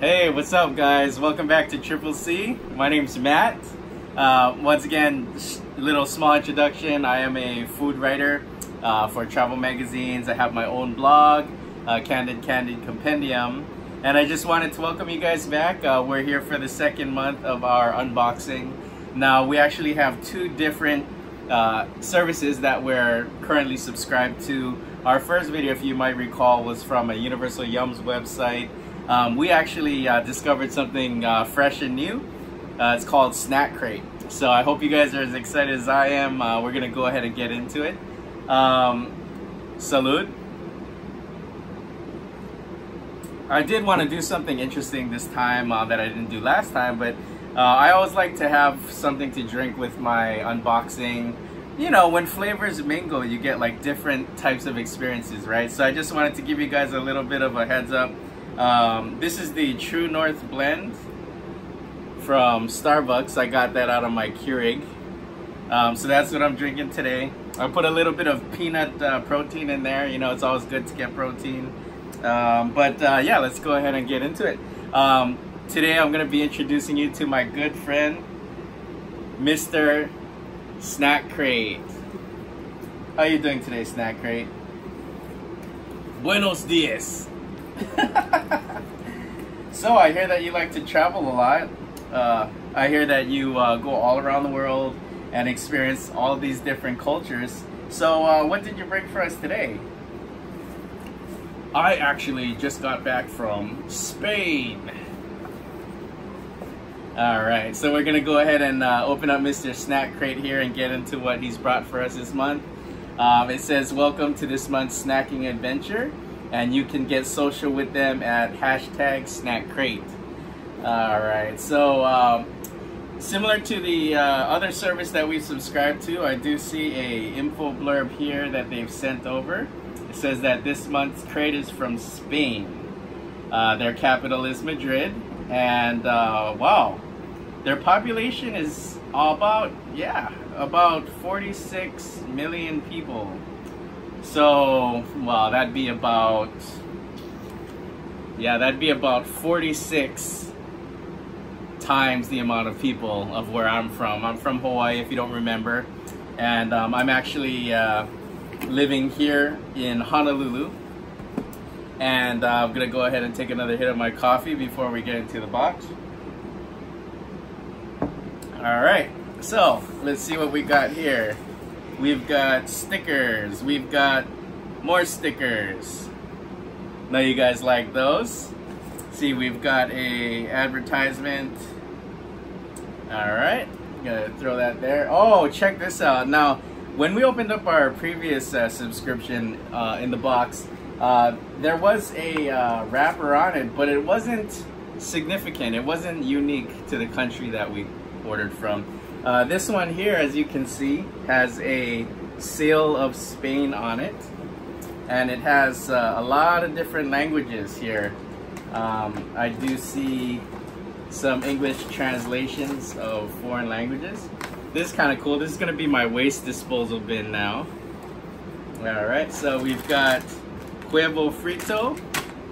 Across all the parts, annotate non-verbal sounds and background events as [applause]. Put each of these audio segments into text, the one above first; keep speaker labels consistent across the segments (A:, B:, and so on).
A: Hey, what's up, guys? Welcome back to Triple C. My name's Matt. Uh, once again, little small introduction. I am a food writer uh, for travel magazines. I have my own blog, uh, Candid Candied Compendium, and I just wanted to welcome you guys back. Uh, we're here for the second month of our unboxing. Now, we actually have two different uh, services that we're currently subscribed to. Our first video, if you might recall, was from a Universal Yums website um, we actually uh, discovered something uh, fresh and new. Uh, it's called Snack Crate. So I hope you guys are as excited as I am. Uh, we're gonna go ahead and get into it. Um, salud. I did want to do something interesting this time uh, that I didn't do last time, but uh, I always like to have something to drink with my unboxing. You know, when flavors mingle, you get like different types of experiences, right? So I just wanted to give you guys a little bit of a heads up um, this is the True North blend from Starbucks. I got that out of my Keurig. Um, so that's what I'm drinking today. I put a little bit of peanut uh, protein in there. You know, it's always good to get protein. Um, but uh, yeah, let's go ahead and get into it. Um, today I'm going to be introducing you to my good friend, Mr. Snack Crate. How are you doing today, Snack Crate? Buenos dias. [laughs] so I hear that you like to travel a lot. Uh, I hear that you uh, go all around the world and experience all these different cultures. So uh, what did you bring for us today?
B: I actually just got back from Spain.
A: All right, so we're gonna go ahead and uh, open up Mr. Snack Crate here and get into what he's brought for us this month. Um, it says, welcome to this month's snacking adventure and you can get social with them at hashtag snack crate all right so um, similar to the uh, other service that we subscribe to i do see a info blurb here that they've sent over. It says that this month's crate is from spain. Uh, their capital is madrid. And uh, wow. Their population is about yeah about 46 million people so, well, that'd be about, yeah, that'd be about 46 times the amount of people of where I'm from. I'm from Hawaii, if you don't remember. And um, I'm actually uh, living here in Honolulu. And uh, I'm gonna go ahead and take another hit of my coffee before we get into the box. All right, so let's see what we got here. We've got stickers. We've got more stickers. Now you guys like those. See, we've got a advertisement. All right, gonna throw that there. Oh, check this out. Now, when we opened up our previous uh, subscription uh, in the box, uh, there was a uh, wrapper on it, but it wasn't significant. It wasn't unique to the country that we ordered from. Uh, this one here, as you can see, has a seal of Spain on it. And it has uh, a lot of different languages here. Um, I do see some English translations of foreign languages. This is kind of cool. This is going to be my waste disposal bin now. Alright, so we've got Huevo Frito,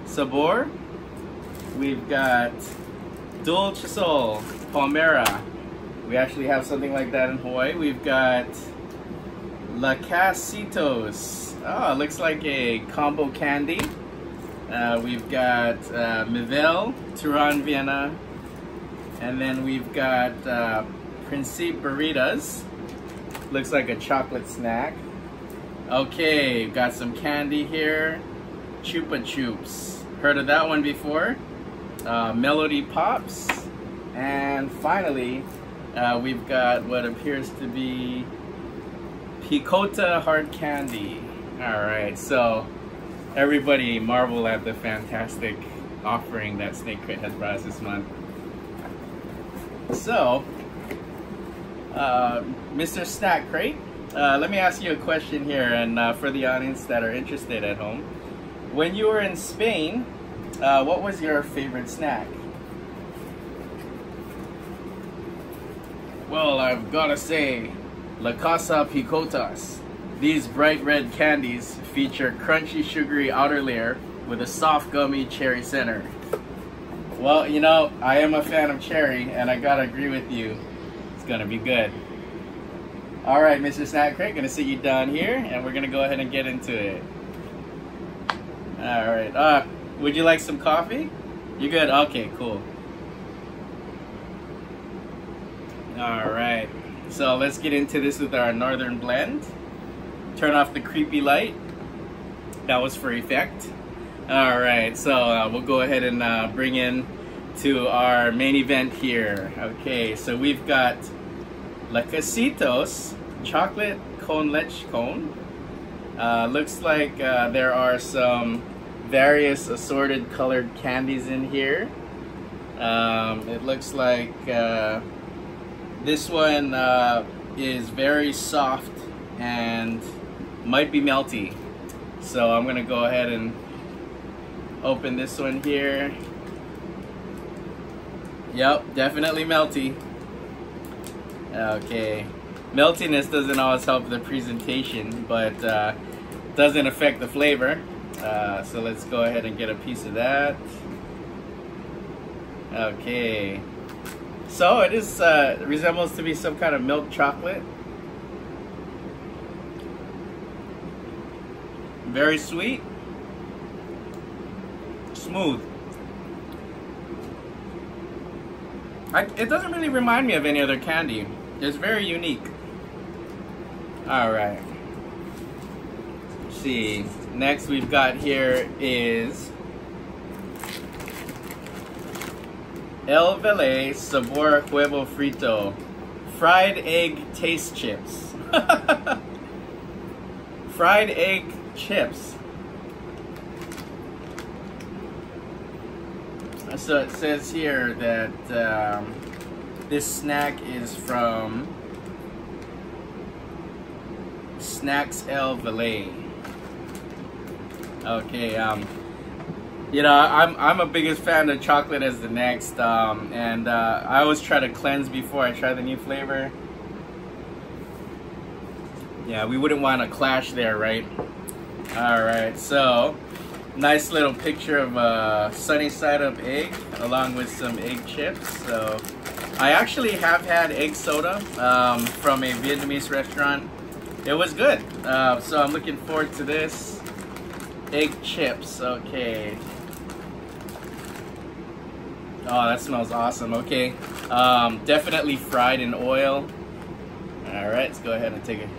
A: Sabor. We've got Dulce Sol, Palmera, we actually have something like that in Hawaii. We've got Lacasitos. Oh, it looks like a combo candy. Uh, we've got uh, Mivel, Turan Vienna, and then we've got uh, Principe Burritas. Looks like a chocolate snack. Okay, we've got some candy here. Chupa Chups. Heard of that one before? Uh, Melody Pops. And finally, uh, we've got what appears to be Picota hard candy. All right, so everybody marvel at the fantastic offering that Snack Crate has brought us this month. So, uh, Mr. Snack Crate, uh, let me ask you a question here, and uh, for the audience that are interested at home. When you were in Spain, uh, what was your favorite snack? Well, I've gotta say, La Casa Picotas. These bright red candies feature crunchy sugary outer layer with a soft gummy cherry center. Well, you know, I am a fan of cherry, and I gotta agree with you. It's gonna be good. All right, Mr. Snack Crate, gonna sit you down here, and we're gonna go ahead and get into it. All right. Uh, would you like some coffee? You good? Okay, cool. All right. So let's get into this with our Northern Blend. Turn off the creepy light. That was for effect. All right, so uh, we'll go ahead and uh, bring in to our main event here. Okay, so we've got Lacasitos chocolate cone leche cone. Uh, looks like uh, there are some various assorted colored candies in here. Um, it looks like uh, this one uh, is very soft and might be melty. So I'm gonna go ahead and open this one here. Yep, definitely melty. Okay, meltiness doesn't always help the presentation, but uh, doesn't affect the flavor. Uh, so let's go ahead and get a piece of that. Okay. So it is uh, resembles to be some kind of milk chocolate. Very sweet. Smooth. I, it doesn't really remind me of any other candy. It's very unique. Alright. see. Next we've got here is El Valle Sabor Huevo Frito Fried Egg Taste Chips. [laughs] Fried egg chips. So it says here that um, this snack is from Snacks El Valle. Okay, um, you know, I'm, I'm a biggest fan of chocolate as the next, um, and uh, I always try to cleanse before I try the new flavor. Yeah, we wouldn't want to clash there, right? All right, so nice little picture of a sunny side up egg along with some egg chips. So I actually have had egg soda um, from a Vietnamese restaurant. It was good. Uh, so I'm looking forward to this. Egg chips, okay. Oh, that smells awesome. Okay, um, definitely fried in oil. All right, let's go ahead and take it.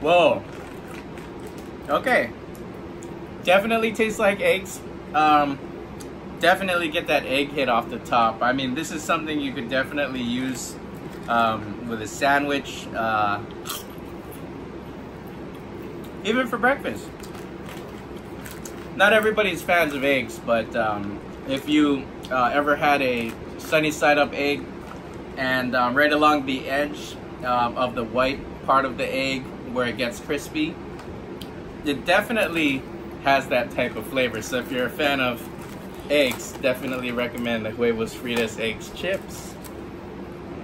A: Whoa. Okay. Definitely tastes like eggs. Um, definitely get that egg hit off the top. I mean, this is something you could definitely use um, with a sandwich. Uh, even for breakfast. Not everybody's fans of eggs, but um, if you uh, ever had a sunny side up egg and um, right along the edge um, of the white part of the egg where it gets crispy, it definitely has that type of flavor. So if you're a fan of eggs, definitely recommend the Huevos Fritas Eggs Chips.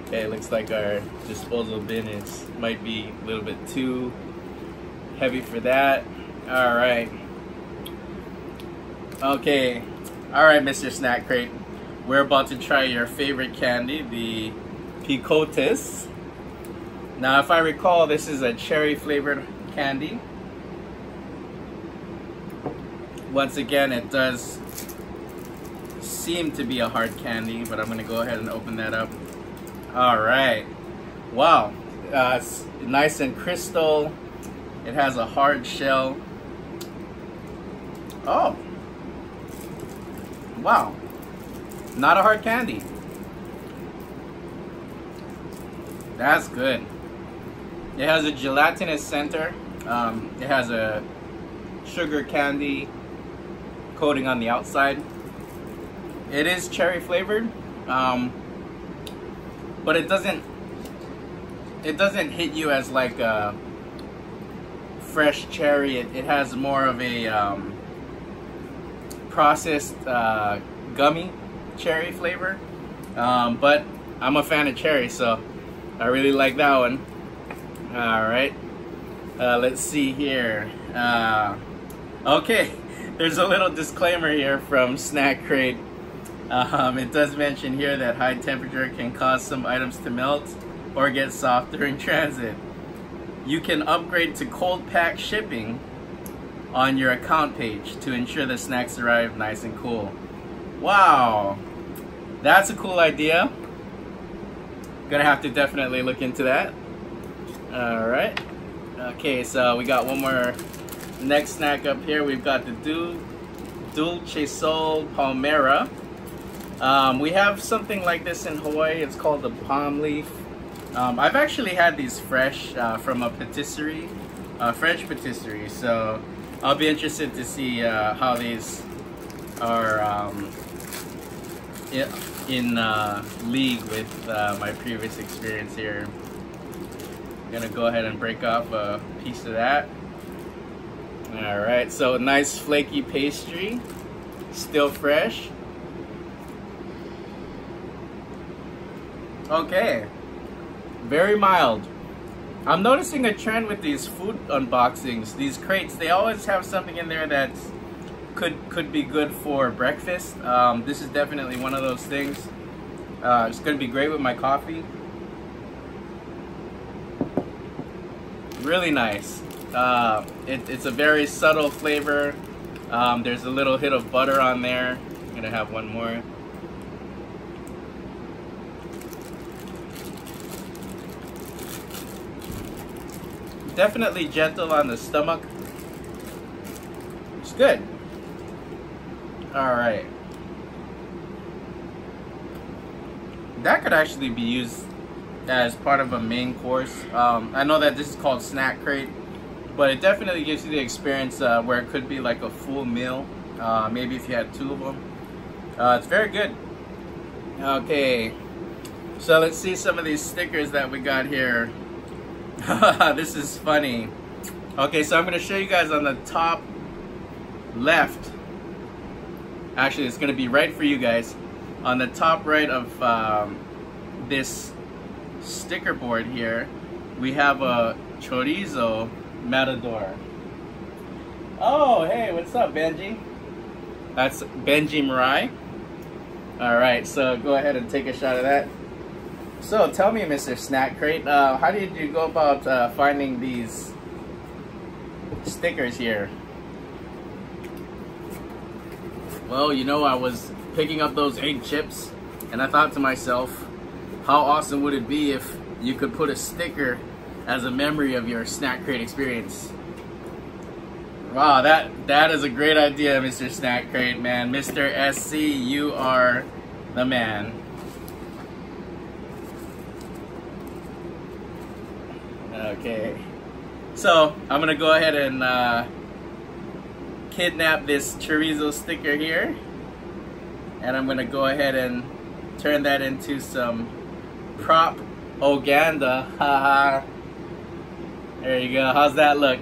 A: Okay, looks like our disposal bin is might be a little bit too heavy for that. All right. Okay. All right, Mr. Snack Crate. We're about to try your favorite candy, the Picotas. Now, if I recall, this is a cherry flavored candy. Once again, it does seem to be a hard candy, but I'm gonna go ahead and open that up. All right. Wow. Uh, it's nice and crystal. It has a hard shell. Oh. Wow. Not a hard candy. That's good. It has a gelatinous center. Um, it has a sugar candy coating on the outside. It is cherry flavored, um, but it doesn't it doesn't hit you as like a fresh cherry. It, it has more of a um, processed uh, gummy cherry flavor. Um, but I'm a fan of cherry, so I really like that one. All right, uh, let's see here. Uh, okay, [laughs] there's a little disclaimer here from Snack Crate. Um, it does mention here that high temperature can cause some items to melt or get soft during [laughs] transit. You can upgrade to cold pack shipping on your account page to ensure the snacks arrive nice and cool. Wow, that's a cool idea. Gonna have to definitely look into that. All right. Okay, so we got one more next snack up here. We've got the du Dulce Sol Palmera. Um, we have something like this in Hawaii. It's called the palm leaf. Um, I've actually had these fresh uh, from a patisserie, a French patisserie. So I'll be interested to see uh, how these are um, in uh, league with uh, my previous experience here. I'm gonna go ahead and break off a piece of that. All right, so nice flaky pastry, still fresh. Okay, very mild. I'm noticing a trend with these food unboxings, these crates, they always have something in there that could could be good for breakfast. Um, this is definitely one of those things. Uh, it's gonna be great with my coffee. Really nice. Uh, it, it's a very subtle flavor. Um, there's a little hit of butter on there. I'm gonna have one more. Definitely gentle on the stomach. It's good. All right. That could actually be used as part of a main course. Um, I know that this is called Snack Crate, but it definitely gives you the experience uh, where it could be like a full meal. Uh, maybe if you had two of them. Uh, it's very good. Okay, so let's see some of these stickers that we got here. [laughs] this is funny. Okay, so I'm to show you guys on the top left. Actually, it's to be right for you guys. On the top right of um, this sticker board here, we have a chorizo matador. Oh, hey, what's up, Benji? That's Benji Marai. All right, so go ahead and take a shot of that. So tell me, Mr. Snack Crate, uh, how did you go about uh, finding these stickers here? Well, you know, I was picking up those egg chips, and I thought to myself, how awesome would it be if you could put a sticker as a memory of your Snack Crate experience? Wow, that that is a great idea, Mr. Snack Crate, man. Mr. SC, you are the man. Okay. So, I'm gonna go ahead and uh, kidnap this chorizo sticker here. And I'm gonna go ahead and turn that into some prop Oganda. [laughs] Haha. there you go. How's that look?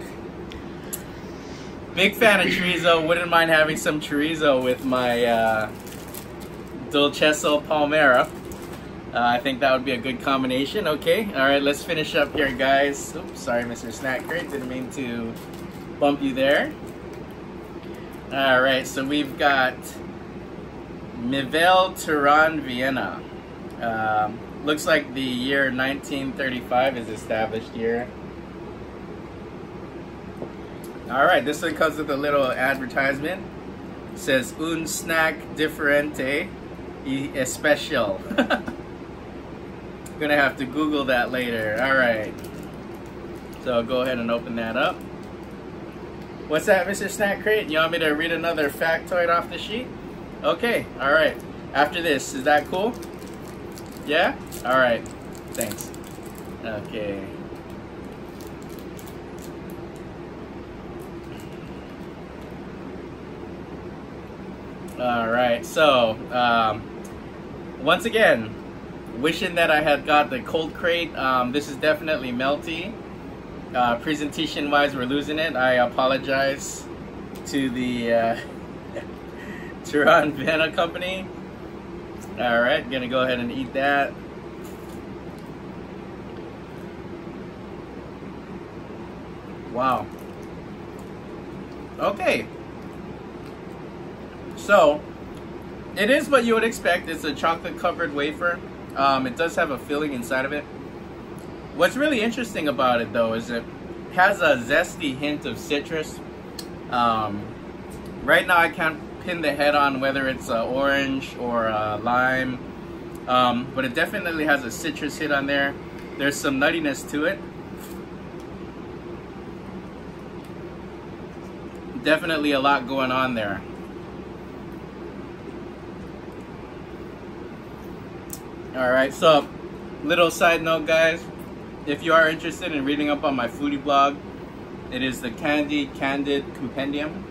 A: Big fan of chorizo. Wouldn't mind having some chorizo with my uh, Dolceso Palmera. Uh, I think that would be a good combination. Okay, all right, let's finish up here, guys. Oops, sorry, Mr. Snack Crate. Didn't mean to bump you there. All right, so we've got Mivel Turan Vienna. Um, looks like the year 1935 is established here. All right, this one comes with a little advertisement. It says un snack diferente y especial. [laughs] gonna have to Google that later. All right. So go ahead and open that up. What's that, Mr. Snack Crate? You want me to read another factoid off the sheet? Okay, all right. After this, is that cool? Yeah? All right. Thanks. Okay. All right, so um, once again, wishing that I had got the cold crate. Um, this is definitely melty. Uh, presentation wise, we're losing it. I apologize to the uh, [laughs] Turan Vienna company. All right, gonna go ahead and eat that. Wow. Okay. So, it is what you would expect. It's a chocolate covered wafer. Um, it does have a filling inside of it. What's really interesting about it though is it has a zesty hint of citrus. Um, right now I can't pin the head on whether it's uh, orange or uh, lime, um, but it definitely has a citrus hit on there. There's some nuttiness to it. Definitely a lot going on there. All right, so little side note, guys. If you are interested in reading up on my foodie blog, it is the Candy Candid Compendium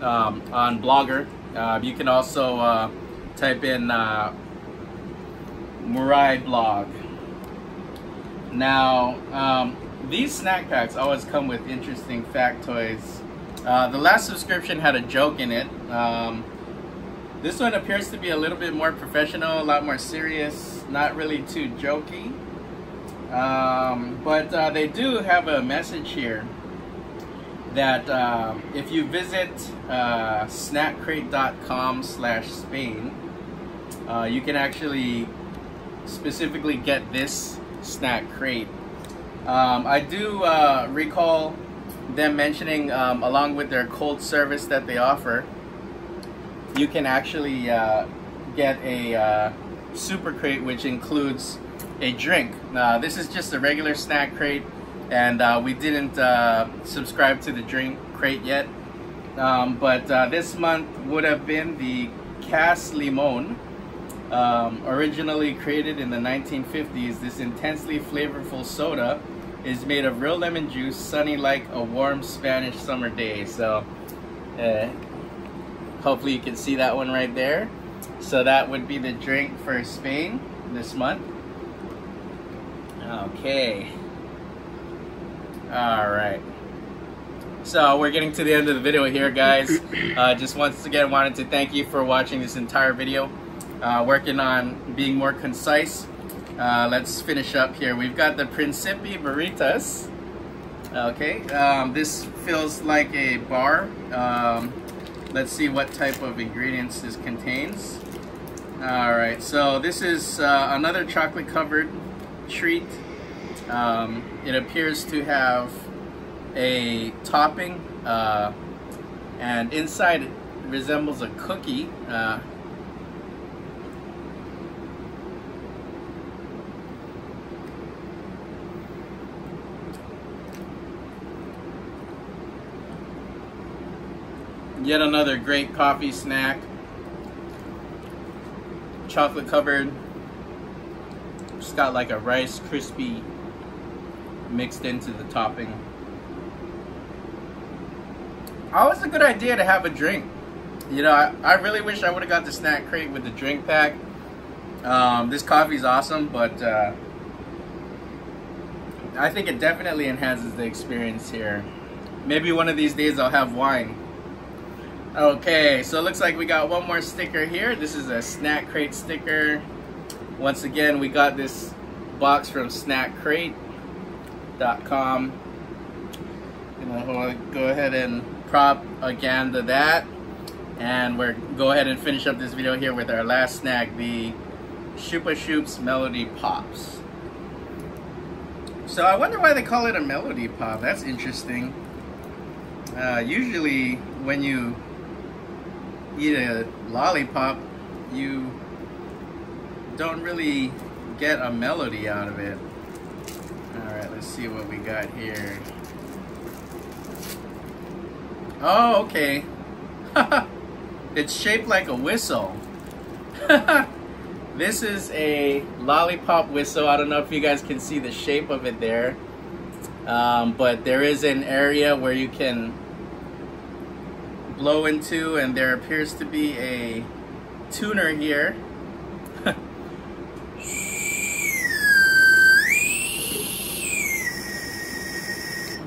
A: um, on Blogger. Uh, you can also uh, type in uh, Murai blog. Now, um, these snack packs always come with interesting factoids. Uh, the last subscription had a joke in it. Um, this one appears to be a little bit more professional, a lot more serious, not really too jokey. Um, but uh, they do have a message here that uh, if you visit uh, snackcrate.com slash Spain, uh, you can actually specifically get this snack crate. Um, I do uh, recall them mentioning um, along with their cold service that they offer, you can actually uh, get a uh, super crate which includes a drink. Uh, this is just a regular snack crate and uh, we didn't uh, subscribe to the drink crate yet. Um, but uh, this month would have been the Kas Limon. Um, originally created in the 1950s, this intensely flavorful soda is made of real lemon juice, sunny like a warm Spanish summer day. So uh, Hopefully you can see that one right there. So that would be the drink for Spain this month. Okay. All right. So we're getting to the end of the video here, guys. [clears throat] Uh, just once again wanted to thank you for watching this entire video. Uh, working on being more concise. Uh, let's finish up here. We've got the Principi Burritas. Okay, um, this feels like a bar. Um, Let's see what type of ingredients this contains. All right, so this is uh, another chocolate covered treat. Um, it appears to have a topping uh, and inside it resembles a cookie. Uh, Yet another great coffee snack. Chocolate covered. It's got like a Rice crispy mixed into the topping. Always a good idea to have a drink. You know, I, I really wish I would have got the snack crate with the drink pack. Um, this coffee is awesome, but uh, I think it definitely enhances the experience here. Maybe one of these days I'll have wine. Okay, so it looks like we got one more sticker here. This is a snack crate sticker. Once again, we got this box from snackcrate.com. Gonna go ahead and propaganda that. And we're go ahead and finish up this video here with our last snack, the Chupa Chups Melody Pops. So I wonder why they call it a melody pop. That's interesting. Uh, usually when you eat a lollipop, you don't really get a melody out of it. Alright, let's see what we got here. Oh, okay. [laughs] it's shaped like a whistle. [laughs] this is a lollipop whistle. I don't know if you guys can see the shape of it there. Um, but there is an area where you can blow into and there appears to be a tuner here. [laughs]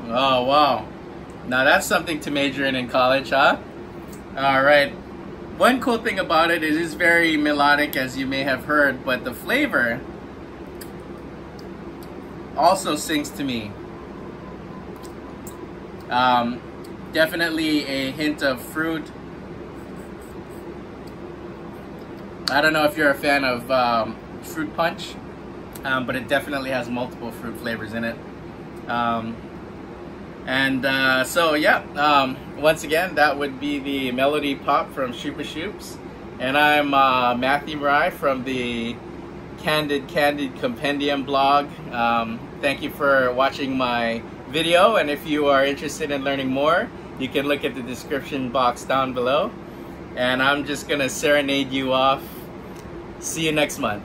A: oh wow. Now that's something to major in in college, huh? Alright. One cool thing about it is it's very melodic as you may have heard, but the flavor also sings to me. Um, definitely a hint of fruit, I don't know if you're a fan of um, fruit punch, um, but it definitely has multiple fruit flavors in it. Um, and uh, so, yeah, um, once again, that would be the Melody Pop from Chupa Chups. And I'm uh, Matthew Rye from the Candid Candied Compendium blog. Um, thank you for watching my video, and if you are interested in learning more, you can look at the description box down below. And I'm just gonna serenade you off. See you next month.